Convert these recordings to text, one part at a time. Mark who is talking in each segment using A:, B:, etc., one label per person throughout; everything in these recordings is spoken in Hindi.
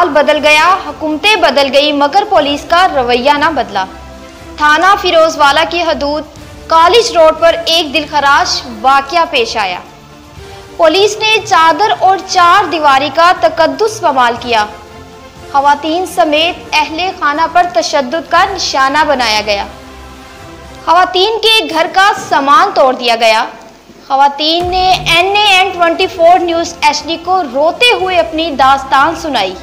A: बदल गया, हुकूमतें बदल गई, मगर पुलिस का रवैया ना बदला। थाना फिरोजवाला की हदूद, कॉलेज रोड पर एक दिलखराश वाकया पेश आया। पुलिस ने चादर और चार दीवारी का तकद्दुस इस्तेमाल किया। खवातीन समेत अहले खाना पर तशद का निशाना बनाया गया। खवातीन के घर का सामान तोड़ दिया गया। खवातीन ने N A N twenty four news H D को रोते हुए अपनी दास्तान सुनाई।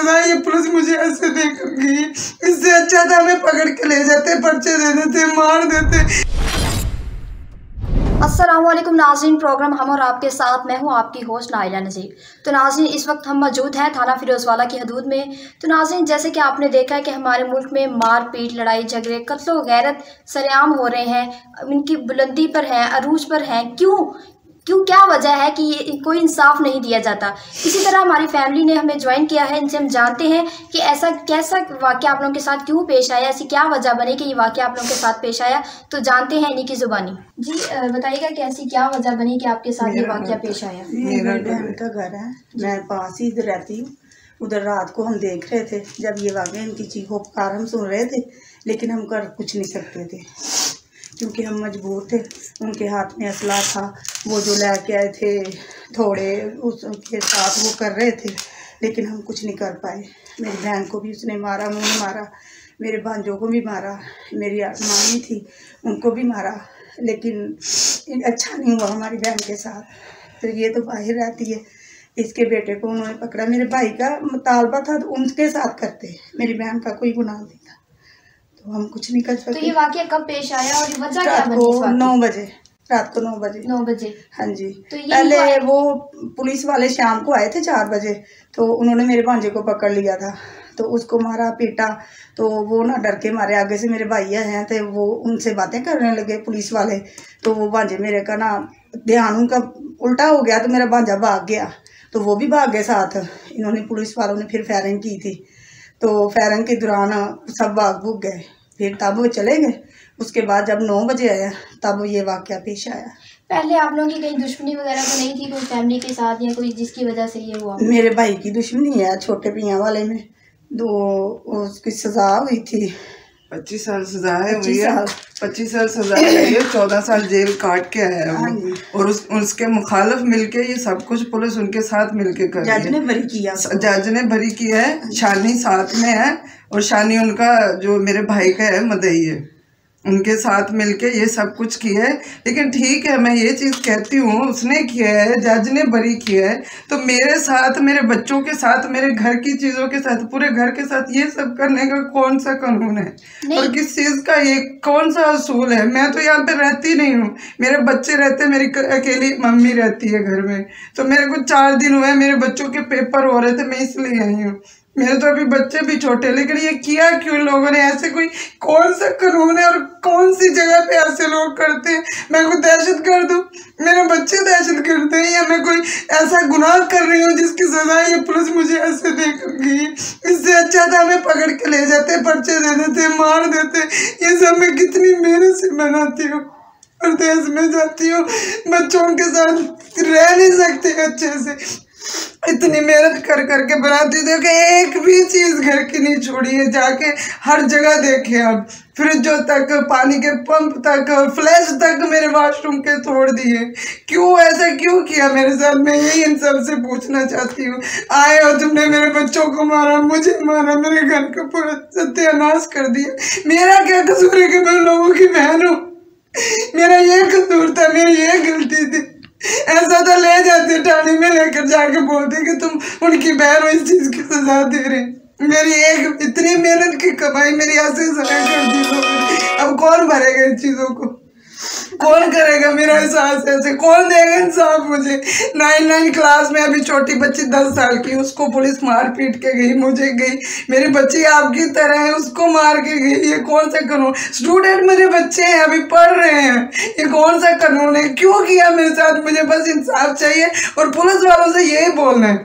B: सजा ये पुलिस मुझे ऐसे दे कर इससे अच्छा था हमें पकड़ के ले जाते, पर्चे दे देते, मार देते।
A: अस्सलाम वालेकुम नाजरीन, प्रोग्राम हम और आपके साथ मैं हूँ आपकी होस्ट नाइला नज़ीर। तो नाजरीन, इस वक्त हम मौजूद हैं थाना फिरोजवाला की हदूद में। तो नाजरीन, जैसे कि आपने देखा है कि हमारे मुल्क में मार पीट लड़ाई, झगड़े, कत्ल, गैरत, सरेआम हो रहे हैं। इनकी बुलंदी पर हैं, अरूज पर हैं। क्यों? क्यों क्या वजह है कि ये कोई इंसाफ नहीं दिया जाता? इसी तरह हमारी फैमिली ने हमें ज्वाइन किया है इनसे हम जानते हैं कि ऐसा कैसा वाक्य आप लोगों के साथ क्यों पेश आया ऐसी क्या वजह बनी कि ये वाक्य आप लोगों के साथ पेश आया तो जानते हैं इन्हीं की जुबानी। जी बताइएगा कि ऐसी क्या वजह बनी कि आपके साथ ये वाक्य पेश आया?
B: मेरी बहन का घर है। मैं पास ही इधर रहती हूँ। उधर रात को हम देख रहे थे जब ये वाक्य इनकी चीखों पुकार हम सुन रहे थे लेकिन हम कर कुछ नहीं सकते थे। क्योंकि हम मजबूर थे, उनके हाथ में असला था। वो जो लेके आए थे, थोड़े उसके साथ वो कर रहे थे, लेकिन हम कुछ नहीं कर पाए। मेरी बहन को भी उसने मारा मुँह मारा, मेरे भांजों को भी मारा, मेरी मामी थी, उनको भी मारा। लेकिन अच्छा नहीं हुआ हमारी बहन के साथ। तो ये तो बाहर रहती है। इसके बेटे को उन्होंने पकड़ा। मेरे भाई का मुतालबा था तो उनके साथ करते। मेरी बहन का कोई गुनाह नहीं था। तो हम कुछ नहीं कर सकते
A: तो
B: सकते।
A: ये वाक्य कब पेश आया और ये वजह क्या बनी
B: नौ बजे रात को नौ बजे।
A: नौ बजे।
B: हाँ जी।
A: तो ये
B: पहले वो पुलिस वाले शाम को आए थे चार बजे तो उन्होंने मेरे भांजे को पकड़ लिया था। तो उसको मारा पीटा तो वो ना डर के मारे। आगे से मेरे भैया हैं तो वो उनसे बातें करने लगे पुलिस वाले। तो वो भांजे मेरे का ना ध्यान उनका उल्टा हो गया तो मेरा भांजा भाग गया। तो वो भी भाग गए साथ। इन्होंने पुलिस वालों ने फिर फायरिंग की थी। तो फायरिंग के दौरान सब भाग भूग गए। फिर तब वो चले गए। उसके बाद जब नौ बजे आया तब ये वाक़ पेश आया।
A: पहले आप लोगों की कहीं दुश्मनी वगैरह तो नहीं थी कोई फैमिली के साथ या कोई जिसकी वजह से ये हुआ?
B: मेरे भाई की दुश्मनी है छोटे पिया वाले में। दो उसकी सजा हुई थी।
C: पच्चीस साल सजा है
B: 25
C: भैया।
B: साल।
C: पच्चीस साल सजा है ये चौदह साल जेल काट के आया है।
B: हाँ।
C: और उस उसके मुखालफ मिलके ये सब कुछ पुलिस उनके साथ मिलके कर
B: जज ने बरी किया।
C: जज ने भरी की है शानी साथ में है। और शानी उनका जो मेरे भाई का है मदई है उनके साथ मिलके ये सब कुछ किया है। लेकिन ठीक है मैं ये चीज़ कहती हूँ उसने किया है जज ने बरी किया है। तो मेरे साथ मेरे बच्चों के साथ मेरे घर की चीज़ों के साथ पूरे घर के साथ ये सब करने का कौन सा कानून है? और किस चीज़ का ये कौन सा असूल है? मैं तो यहाँ पे रहती नहीं हूँ। मेरे बच्चे रहते मेरी अकेली मम्मी रहती है घर में। तो मेरे को चार दिन हुए मेरे बच्चों के पेपर हो रहे थे मैं इसलिए आई हूँ। मेरे तो अभी बच्चे भी छोटे लेकिन ये किया क्यों? लोगों ने ऐसे कोई, कौन सा कानून है और कौन सी जगह पे ऐसे लोग करते हैं? मैं कोई दहशत कर दूँ मेरे बच्चे दहशत करते हैं, या मैं कोई ऐसा गुनाह कर रही हूँ जिसकी सजा ये पुलिस मुझे ऐसे दे कर गई इससे अच्छा था हमें पकड़ के ले जाते पर्चे दे देते मार देते ये सब मैं कितनी मेहनत से बनाती हूँ और देश में जाती हूँ। बच्चों के साथ रह नहीं सकते अच्छे से। इतनी मेहनत कर करके बनाती थी कि एक भी चीज़ घर की नहीं छोड़ी है, जाके हर जगह देखे अब फ्रिजों तक, पानी के पंप तक, फ्लैश तक मेरे वॉशरूम के तोड़ दिए। क्यों ऐसा, क्यों किया मेरे साथ? मैं यही इन सबसे पूछना चाहती हूँ। आए हो तुमने मेरे बच्चों को मारा, मुझे मारा, मेरे घर का पूरा सत्यानाश कर दिया मेरा क्या कसूर है कि मैं लोगों की बहन हूँ? मेरा ये कसूर था, मेरी ये गलती थी। ऐसा तो ले जाते टाड़ी में लेकर जाके बोलते कि तुम उनकी बहन इस चीज़ की सजा दे रहे मेरी एक, इतनी मेहनत की कमाई मेरी ऐसे सजा कर दी अब कौन भरेगा इन चीज़ों को? कौन करेगा मेरा एहसास ऐसे कौन देगा इंसाफ मुझे। नाइन नाइन क्लास में अभी छोटी बच्ची दस साल की उसको पुलिस मार पीट के गई मुझे गई। मेरी बच्ची आपकी तरह है उसको मार के गई। ये कौन सा कानून? स्टूडेंट मेरे बच्चे हैं अभी पढ़ रहे हैं। ये कौन सा कानून है? क्यों किया मेरे साथ? मुझे बस इंसाफ चाहिए और पुलिस वालों से यही बोलना है।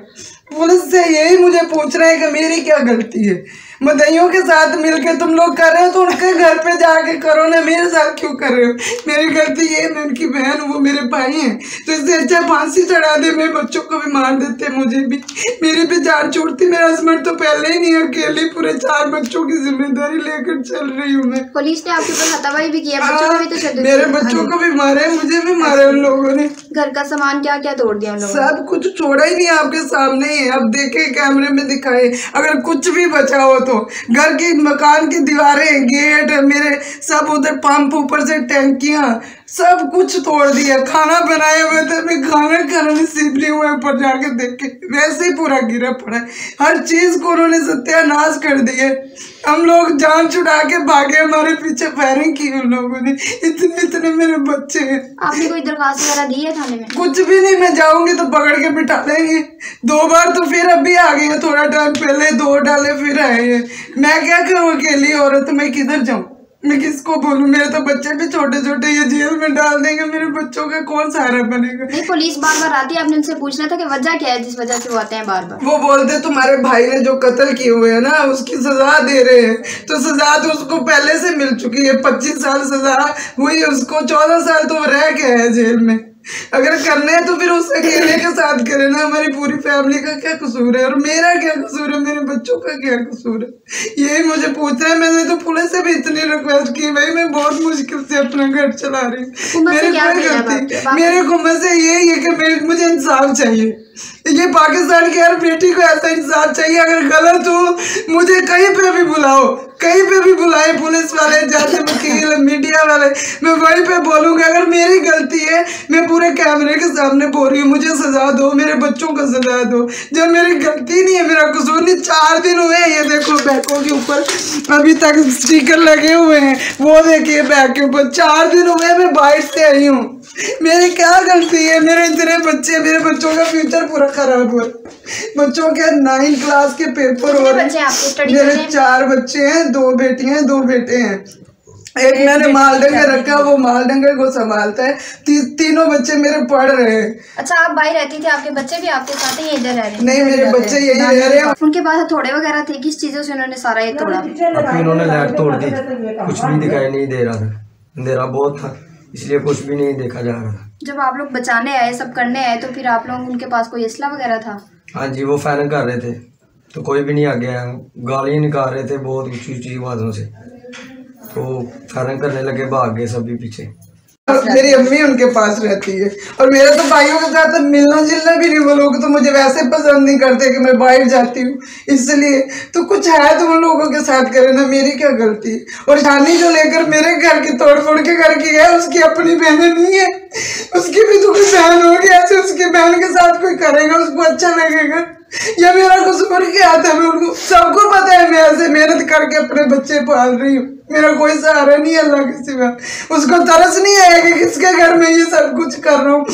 C: पुलिस से यही पूछ रहे हैं कि मेरी क्या गलती है? मदइयों के साथ मिलके तुम लोग कर रहे हो तो उनके घर पे जाके करो ना। मेरे साथ क्यों कर रहे हो? मेरी गलती ये है मैं उनकी बहन हूँ वो मेरे भाई हैं। तो इससे अच्छा फांसी चढ़ा दे मेरे बच्चों को भी मार देते मुझे भी। मेरे पे जान छोड़ती मेरा हस्बैंड तो पहले ही नहीं अकेले पूरे चार बच्चों की ज़िम्मेदारी लेकर चल रही हूँ मैं।
A: पुलिस ने आपके ऊपर हथापाई भी किया बच्चों को भी तो तशद्दुद
C: मेरे बच्चों को भी मारे मुझे भी मारे उन लोगों ने।
A: घर का सामान क्या क्या तोड़ दिया
C: सब कुछ छोड़ा ही नहीं आपके सामने ही है। अब देखे कैमरे में दिखाए। अगर कुछ भी बचा हो तो। घर की मकान की दीवारें, गेट, मेरे सब उधर पंप ऊपर से टैंकियाँ, सब कुछ तोड़ दिया। खाना बनाए हुए थे, मैं खाना खाना नहीं हुआ ऊपर जाके देख के वैसे ही पूरा गिरा पड़ा है। हर चीज़ को उन्होंने सत्यानाश कर दिए हम लोग जान छुड़ा के भागे हमारे पीछे फायरिंग की उन लोगों ने। इतने इतने मेरे बच्चे हैं।
A: आपने कोई दरखास्त वगैरह दी है थाने में?
C: कुछ भी नहीं मैं जाऊँगी तो पकड़ के बिठा लेंगे। दो बार तो फिर अभी आ गई है थोड़ा टाइम पहले दो डाले फिर आए हैं। मैं क्या करूँ अकेली औरत मैं किधर जाऊँ? मैं किसको बोलूँ? मेरे तो बच्चे भी छोटे छोटे ये जेल में डाल देंगे मेरे बच्चों का कौन सहारा बनेगा?
A: नहीं पुलिस बार बार आती है आपने उनसे पूछना था कि वजह क्या है जिस वजह से वो आते हैं बार बार?
C: वो बोलते तुम्हारे भाई ने जो कत्ल किए हुए है ना उसकी सजा दे रहे हैं। तो सजा तो उसको पहले से मिल चुकी है पच्चीस साल सजा हुई उसको चौदह साल तो रह गया है जेल में। अगर करने है तो फिर उस अकेले के साथ करे ना। हमारी पूरी फैमिली का क्या कसूर है? और मेरा क्या कसूर है? मेरे बच्चों का क्या कसूर है? यही मुझे पूछ रहे हैं। मैंने तो पुलिस से भी इतनी रिक्वेस्ट की भाई मैं बहुत मुश्किल से अपना घर चला रही हूँ। मेरी
A: क्या
C: कोई गलती मेरे गुंबद से यही है कि मेरे मुझे इंसाफ चाहिए। ये पाकिस्तान की हर बेटी को ऐसा इंसाफ चाहिए। अगर गलत हो मुझे कहीं पे भी बुलाओ। कहीं पे भी बुलाए, पुलिस वाले जज वकील, मीडिया वाले, मैं वहीं पे बोलूँगा, अगर मेरी गलती है, मैं पूरे कैमरे के सामने बोल रही हूँ, मुझे सजा दो, मेरे बच्चों को सजा दो। जब मेरी गलती नहीं है, मेरा कसूर नहीं, चार दिन हुए ये देखो बैकों के ऊपर, अभी तक स्टिकर लगे हुए हैं, वो देखिए बैग के ऊपर, चार दिन हुए मैं बाहर से आई हूँ। मेरी क्या गलती है? मेरे इतने बच्चे मेरे बच्चों का फ्यूचर पूरा खराब हुआ। बच्चों के नाइन क्लास के पेपर हो रहे
A: हैं
C: मेरे चार बच्चे हैं दो बेटियाँ हैं दो बेटे हैं। एक मैंने माल डंगर रखा वो माल डंगर को संभालता है। ती, तीनों बच्चे मेरे पढ़ रहे हैं।
A: अच्छा आप भाई रहती थी आपके बच्चे भी आपके साथ ही इधर रह रहे हैं
C: नहीं मेरे बच्चे यही रह रहे हैं।
A: उनके पास हथौड़े वगैरह थे किस चीज़ों से उन्होंने सारा ये तोड़ा?
D: अभी उन्होंने लाइट तोड़ दी। कुछ भी दिखाई नहीं दे रहा था। अंधेरा बहुत था। इसलिए कुछ भी नहीं देखा जा रहा।
A: जब आप लोग बचाने आए सब करने आए तो फिर आप लोग उनके पास कोई असला वगैरह था?
D: हाँ जी वो फायरिंग कर रहे थे। तो कोई भी नहीं आ गया गालियाँ निकाल रहे थे बहुत ऊँची ऊँची आवाज़ों से। तो फायरिंग करने लगे भाग गए सभी पीछे।
C: मेरी अम्मी उनके पास रहती है। और मेरे तो भाइयों के साथ मिलना जुलना भी नहीं वो लोग तो मुझे वैसे पसंद नहीं करते कि मैं बाहर जाती हूँ। इसलिए तो कुछ है तो उन लोगों के साथ करे ना मेरी क्या गलती है? और शानी जो लेकर मेरे घर की तोड़ फोड़ के घर की है उसकी अपनी बहनें नहीं है। उसकी भी तो कोई बहन होगी ऐसे उसकी बहन के साथ कोई करेगा उसको अच्छा लगेगा। या मेरा कसूर क्या था मैं उनको सबको पता है, मैं ऐसे मेहनत करके अपने बच्चे पाल रही हूँ। मेरा कोई सहारा नहीं है अल्लाह के सिवा। उसको तरस नहीं आया कि किसके घर में ये सब कुछ कर रहा हूँ।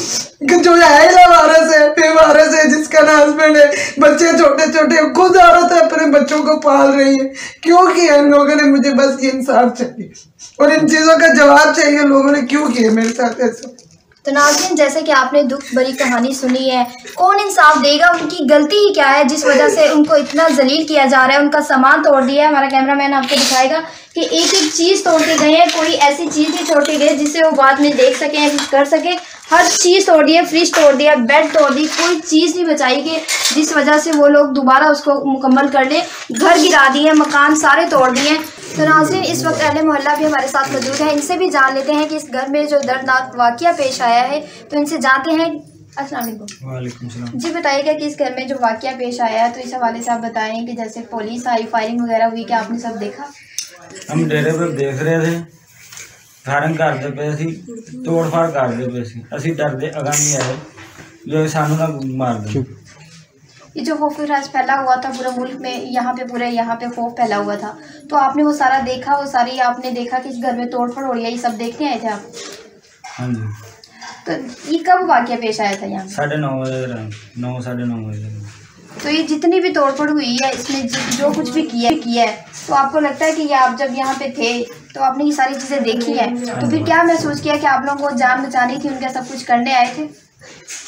C: कि जो है, ही वारस है, बेवारस है, जिसका ना हस्बैंड है। बच्चे छोटे छोटे खुद औरत है, अपने बच्चों को पाल रही है। क्यों किया इन लोगों ने मुझे बस ये इंसाफ चाहिए? और इन चीज़ों का जवाब चाहिए लोगों ने क्यों किया मेरे साथ ऐसा?
A: तो नाज़रीन जैसे कि आपने दुख भरी कहानी सुनी है, कौन इंसाफ देगा? उनकी गलती ही क्या है? जिस वजह से उनको इतना जलील किया जा रहा है, उनका सामान तोड़ दिया है। हमारा कैमरा मैन आपको दिखाएगा कि एक एक चीज़ तोड़ के गए हैं। कोई ऐसी चीज़ नहीं छोड़ के गए जिससे वो बाद में देख सकें, कुछ कर सके। हर चीज़ तोड़ दी है, फ्रिज तोड़ दिया, बेड तोड़ दी, कोई चीज़ नहीं बचाई कि जिस वजह से वो लोग दोबारा उसको मुकम्मल कर ले। घर गिरा दिए मकान सारे तोड़ दिए तो नाजरीन इस वक्त अहले मोहल्ला भी हमारे साथ मौजूद है इनसे भी जान लेते हैं कि इस घर में जो दर्दनाक वाक़ पेश आया है तो इनसे जानते हैं अस्सलाम वालेकुम
D: वालेकुम सलाम
A: जी बताइएगा कि इस घर में जो वाक़ पेश आया है तो इस हवाले से आप बताएं कि जैसे पुलिस आई फायरिंग वगैरह हुई कि आपने सब देखा
E: हम डेरे पे देख ਰਹੇ ਸੀ ਫਾਇਰਿੰਗ ਕਰਦੇ ਪਏ ਸੀ ਤੋੜ ਫਾੜ ਕਰਦੇ ਪਏ ਸੀ ਅਸੀਂ ਡਰਦੇ ਅਗਾਂ ਨਹੀਂ ਆਏ ਜੋ ਸਾਨੂੰ ਨਾ ਮਾਰ ਦੇ
A: ये जो खौफ फिराज फैला हुआ था पूरे मुल्क में यहाँ पे पूरे यहाँ पे खौफ फैला हुआ था। तो आपने वो सारा देखा वो सारी आपने देखा कि घर में तोड़फोड़ हो रही है ये सब देखने आए थे आप?
E: हाँ
A: तो ये कब वाक्य पेश आया था यहाँ?
E: साढ़े नौ बजे नौ साढ़े नौ बजे
A: तो ये जितनी भी तोड़फोड़ हुई है इसमें जो कुछ भी किया किया है। तो आपको लगता है कि ये आप जब यहाँ पे थे तो आपने ये सारी चीज़ें देखी है? तो फिर हाँ क्या महसूस किया कि आप लोगों को जान बचानी थी उनका सब कुछ करने आए थे?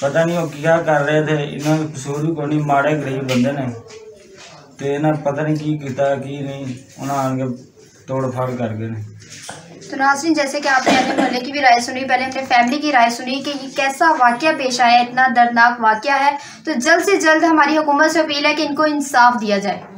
E: ਪਤਾ ਨਹੀਂ ਉਹ ਕੀ ਕਰ ਰਹੇ ਥੇ ਇਹਨਾਂ ਦਾ ਕਸੂਰ ਵੀ ਕੋਈ ਨਹੀਂ ਮਾੜੇ ਗਰੀਬ ਬੰਦੇ ਨੇ ਤੇ ਇਹਨਾਂ ਪਤਾ ਨਹੀਂ ਕੀ ਕੀਤਾ ਕੀ ਨਹੀਂ ਉਹਨਾਂ ਆਣ ਕੇ ਤੋੜ ਫਾੜ ਕਰ ਗਏ ਨੇ
A: तो नाजरीन जैसे कि आपने अपने मोहल्ले की भी राय सुनी पहले हमने फैमिली की राय सुनी कि ये कैसा वाक़ पेश आया इतना दर्दनाक वाक़ है तो जल्द से जल्द हमारी हुकूमत से अपील है कि इनको इंसाफ दिया जाए